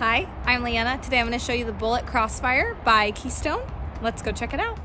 Hi, I'm Leanna. Today I'm going to show you the Bullet Crossfire by Keystone. Let's go check it out.